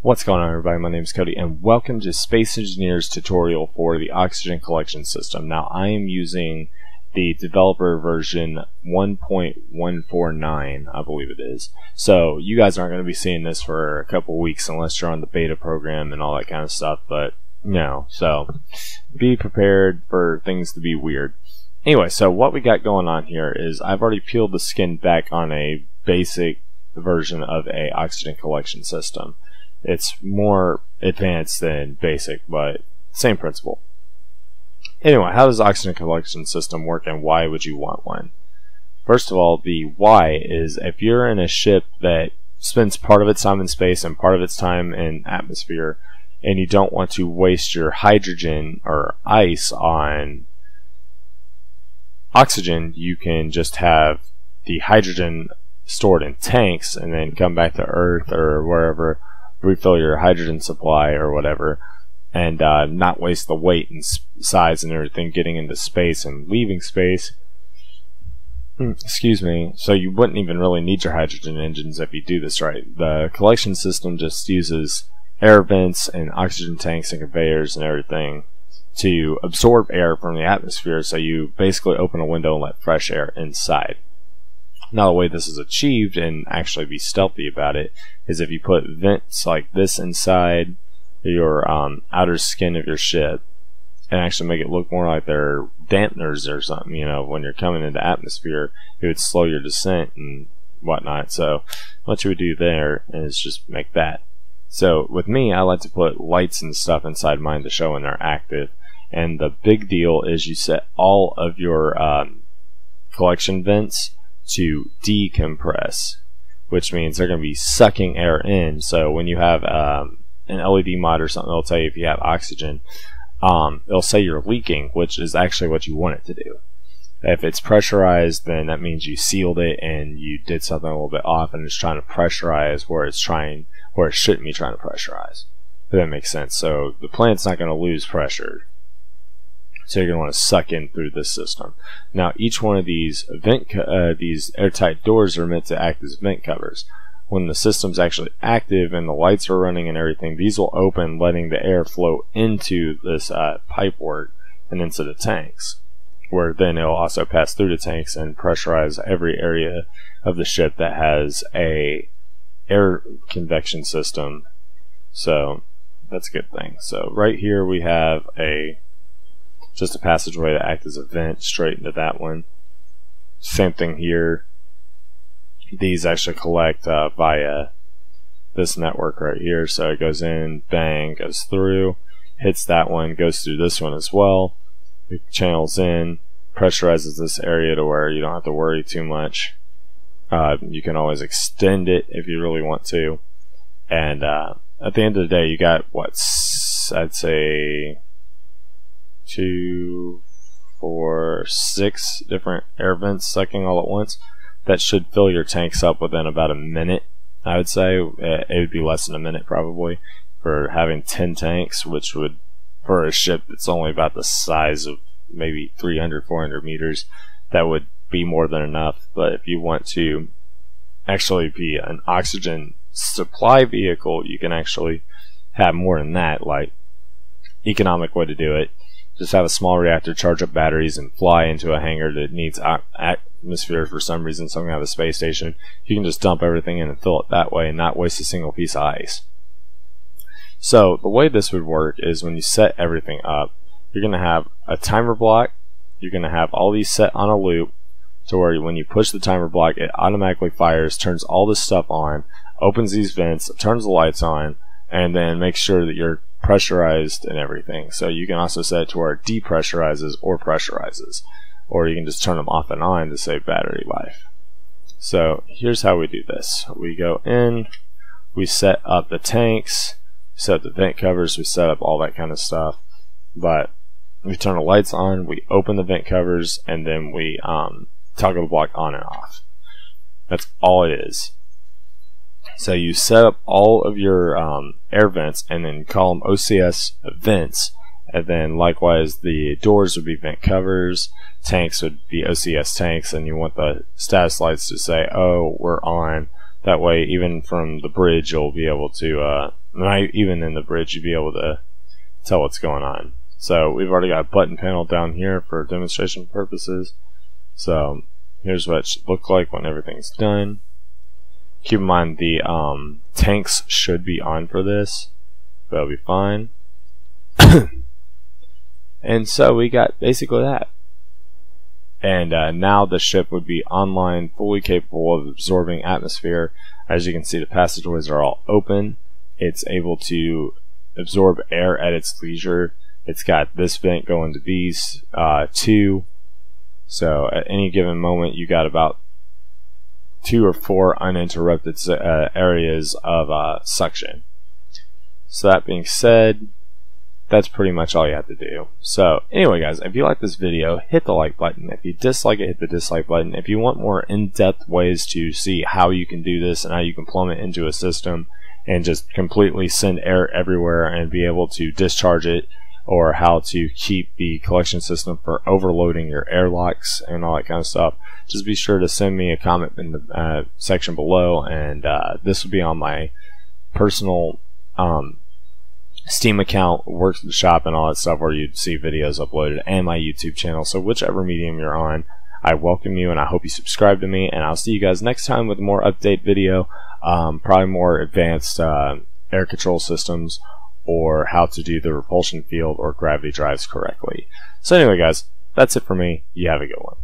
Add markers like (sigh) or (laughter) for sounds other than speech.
What's going on everybody, my name is Cody and welcome to Space Engineer's tutorial for the oxygen collection system. Now I am using the developer version 1.149 I believe it is. So you guys aren't going to be seeing this for a couple weeks unless you're on the beta program and all that kind of stuff, but no. So be prepared for things to be weird. Anyway, so what we got going on here is I've already peeled the skin back on a basic version of a oxygen collection system. It's more advanced than basic, but same principle. Anyway, how does oxygen collection system work and why would you want one? First of all, the why is if you're in a ship that spends part of its time in space and part of its time in atmosphere, and you don't want to waste your hydrogen or ice on oxygen, you can just have the hydrogen stored in tanks and then come back to Earth or wherever refill your hydrogen supply or whatever, and uh, not waste the weight and size and everything getting into space and leaving space. Hmm, excuse me. So you wouldn't even really need your hydrogen engines if you do this right. The collection system just uses air vents and oxygen tanks and conveyors and everything to absorb air from the atmosphere. So you basically open a window and let fresh air inside. Now, the way this is achieved and actually be stealthy about it is if you put vents like this inside your um, outer skin of your ship and actually make it look more like they're dampeners or something, you know, when you're coming into atmosphere, it would slow your descent and whatnot. So, what you would do there is just make that. So, with me, I like to put lights and stuff inside mine to show when they're active. And the big deal is you set all of your um, collection vents to decompress, which means they're going to be sucking air in. So when you have um, an LED mod or something, it'll tell you if you have oxygen. Um, it'll say you're leaking, which is actually what you want it to do. If it's pressurized, then that means you sealed it and you did something a little bit off and it's trying to pressurize where it's trying, where it shouldn't be trying to pressurize. If that makes sense. So the plant's not going to lose pressure so you're going to want to suck in through this system. Now, each one of these vent uh, these airtight doors are meant to act as vent covers. When the system's actually active and the lights are running and everything, these will open, letting the air flow into this uh, pipework and into the tanks, where then it'll also pass through the tanks and pressurize every area of the ship that has a air convection system. So that's a good thing. So right here we have a just a passageway to act as a vent straight into that one. Same thing here. These actually collect uh, via this network right here. So it goes in, bang, goes through, hits that one, goes through this one as well. It channels in, pressurizes this area to where you don't have to worry too much. Uh, you can always extend it if you really want to. And uh, at the end of the day, you got what I'd say two, four, six different air vents sucking all at once. That should fill your tanks up within about a minute. I would say uh, it would be less than a minute probably for having 10 tanks, which would, for a ship that's only about the size of maybe 300, 400 meters, that would be more than enough. But if you want to actually be an oxygen supply vehicle, you can actually have more than that. Like, economic way to do it just have a small reactor charge up batteries and fly into a hangar that needs atmosphere for some reason, something out of a space station. You can just dump everything in and fill it that way and not waste a single piece of ice. So the way this would work is when you set everything up, you're going to have a timer block. You're going to have all these set on a loop to where when you push the timer block, it automatically fires, turns all this stuff on, opens these vents, turns the lights on, and then makes sure that you're pressurized and everything. So you can also set it to where it depressurizes or pressurizes. Or you can just turn them off and on to save battery life. So here's how we do this. We go in, we set up the tanks, set up the vent covers, we set up all that kind of stuff. But we turn the lights on, we open the vent covers, and then we um, toggle the block on and off. That's all it is. So you set up all of your um, air vents and then call them OCS vents. And then likewise, the doors would be vent covers, tanks would be OCS tanks, and you want the status lights to say, oh, we're on. That way, even from the bridge, you'll be able to uh, even in the bridge, you'd be able to tell what's going on. So we've already got a button panel down here for demonstration purposes. So here's what it should look like when everything's done. Keep in mind the um, tanks should be on for this. That'll be fine. (coughs) and so we got basically that. And uh, now the ship would be online, fully capable of absorbing atmosphere. As you can see, the passageways are all open. It's able to absorb air at its leisure. It's got this vent going to these uh, two. So at any given moment, you got about two or four uninterrupted uh, areas of uh, suction. So that being said, that's pretty much all you have to do. So anyway guys, if you like this video, hit the like button. If you dislike it, hit the dislike button. If you want more in-depth ways to see how you can do this and how you can plumb it into a system and just completely send air everywhere and be able to discharge it or how to keep the collection system for overloading your airlocks and all that kind of stuff, just be sure to send me a comment in the uh, section below and uh, this will be on my personal um, Steam account, workshop, and all that stuff where you'd see videos uploaded, and my YouTube channel. So whichever medium you're on, I welcome you, and I hope you subscribe to me. And I'll see you guys next time with a more update video, um, probably more advanced uh, air control systems, or how to do the repulsion field or gravity drives correctly. So anyway, guys, that's it for me. You have a good one.